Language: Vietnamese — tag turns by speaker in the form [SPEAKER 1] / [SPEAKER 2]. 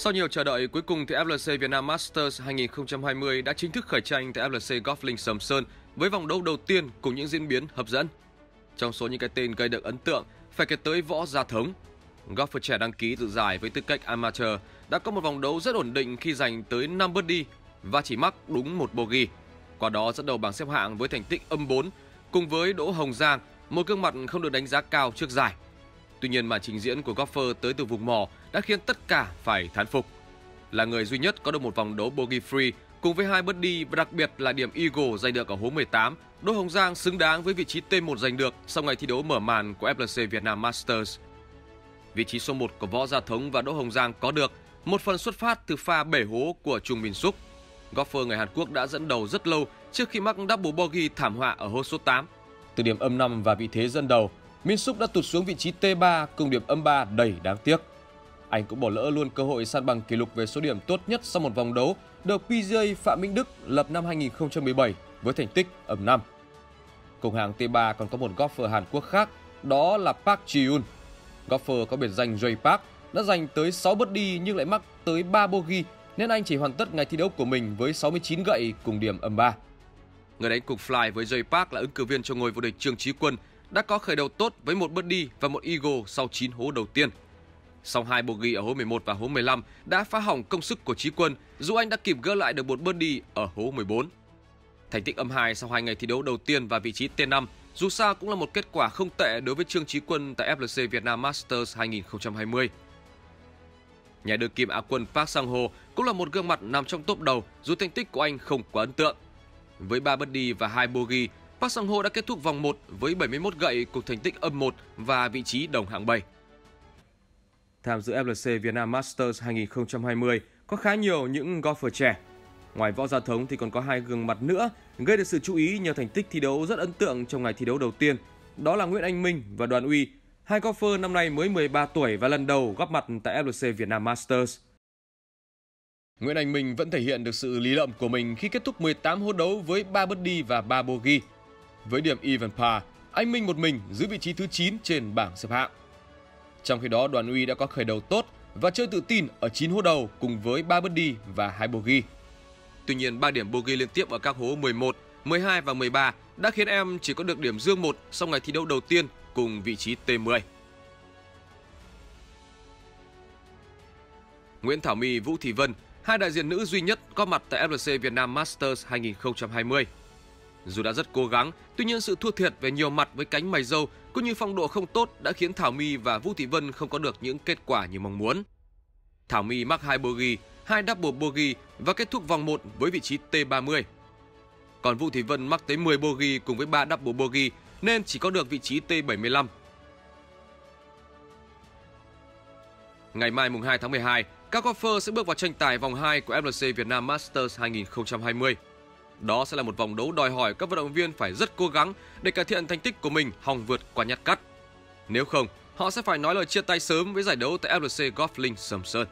[SPEAKER 1] Sau nhiều chờ đợi, cuối cùng thì FLC Việt Nam Masters 2020 đã chính thức khởi tranh tại FLC Golf Link Sầm Sơn với vòng đấu đầu tiên cùng những diễn biến hấp dẫn. Trong số những cái tên gây được ấn tượng, phải kể tới Võ Gia Thống. Golfer trẻ đăng ký dự giải với tư cách amateur đã có một vòng đấu rất ổn định khi giành tới 5 birdie và chỉ mắc đúng một bogey. Qua đó dẫn đầu bảng xếp hạng với thành tích âm 4 cùng với Đỗ Hồng Giang, một gương mặt không được đánh giá cao trước giải. Tuy nhiên màn trình diễn của golfer tới từ vùng mỏ đã khiến tất cả phải thán phục. Là người duy nhất có được một vòng đấu bogey free cùng với hai birdie và đặc biệt là điểm eagle giành được ở hố 18, Đỗ Hồng Giang xứng đáng với vị trí T1 giành được sau ngày thi đấu mở màn của FLC Việt Nam Masters. Vị trí số 1 của Võ Gia Thống và Đỗ Hồng Giang có được một phần xuất phát từ pha bể hố của Trung Min Súc. Golfer người Hàn Quốc đã dẫn đầu rất lâu trước khi mắc double bogey thảm họa ở hố số 8. Từ điểm âm 5 và vị thế dẫn đầu, Min Suk đã tụt xuống vị trí T3 cùng điểm âm 3 đầy đáng tiếc. Anh cũng bỏ lỡ luôn cơ hội san bằng kỷ lục về số điểm tốt nhất sau một vòng đấu được PGA Phạm Minh Đức lập năm 2017 với thành tích âm 5. Cùng hàng T3 còn có một golfer Hàn Quốc khác, đó là Park Ji-un. Golfer có biệt danh Jay Park đã giành tới 6 đi nhưng lại mắc tới 3 bogey nên anh chỉ hoàn tất ngày thi đấu của mình với 69 gậy cùng điểm âm 3. Người đánh cùng fly với Jay Park là ứng cử viên cho ngôi vô địch Trương Chí Quân đã có khởi đầu tốt với một birdie và một eagle sau 9 hố đầu tiên. Sau hai bogey ở hố 11 và hố 15 đã phá hỏng công sức của Chí Quân, dù anh đã kịp gỡ lại được một birdie ở hố 14. Thành tích âm 2 sau hai ngày thi đấu đầu tiên và vị trí T5 dù sao cũng là một kết quả không tệ đối với Trương Chí Quân tại FLC Việt Nam Masters 2020. Nhà đương kim Á quân Park Sang-ho cũng là một gương mặt nằm trong top đầu dù thành tích của anh không quá ấn tượng. Với 3 birdie và 2 bogey, Park Sang-ho đã kết thúc vòng 1 với 71 gậy cùng thành tích âm 1 và vị trí đồng hạng 7. Tham dự FLC Việt Nam Masters 2020 có khá nhiều những golfer trẻ. Ngoài võ gia thống thì còn có hai gương mặt nữa gây được sự chú ý nhờ thành tích thi đấu rất ấn tượng trong ngày thi đấu đầu tiên. Đó là Nguyễn Anh Minh và Đoàn Uy, hai golfer năm nay mới 13 tuổi và lần đầu góp mặt tại FLC Việt Nam Masters. Nguyễn Anh Minh vẫn thể hiện được sự lý lợm của mình khi kết thúc 18 hố đấu với 3 birdie và 3 bogey. Với điểm even par, anh Minh một mình giữ vị trí thứ 9 trên bảng xếp hạng. Trong khi đó, Đoàn Uy đã có khởi đầu tốt và chơi tự tin ở 9 hố đầu cùng với 3 birdie và 2 bogey. Tuy nhiên, 3 điểm bogey liên tiếp ở các hố 11, 12 và 13 đã khiến em chỉ có được điểm dương 1 sau ngày thi đấu đầu tiên cùng vị trí T10. Nguyễn Thảo My, Vũ Thị Vân, hai đại diện nữ duy nhất có mặt tại FLC Việt Nam Masters 2020. Dù đã rất cố gắng, tuy nhiên sự thua thiệt về nhiều mặt với cánh mày dâu cũng như phong độ không tốt đã khiến Thảo My và Vũ Thị Vân không có được những kết quả như mong muốn. Thảo My mắc hai bogey, hai double bogey và kết thúc vòng 1 với vị trí T30. Còn Vũ Thị Vân mắc tới 10 bogey cùng với 3 double bogey nên chỉ có được vị trí T75. Ngày mai mùng 2 tháng 12, các golfer sẽ bước vào tranh tài vòng 2 của MLC Việt Nam Masters 2020. Đó sẽ là một vòng đấu đòi hỏi các vận động viên phải rất cố gắng để cải thiện thành tích của mình hòng vượt qua nhát cắt. Nếu không, họ sẽ phải nói lời chia tay sớm với giải đấu tại FLC Golf Link Sầm Sơn.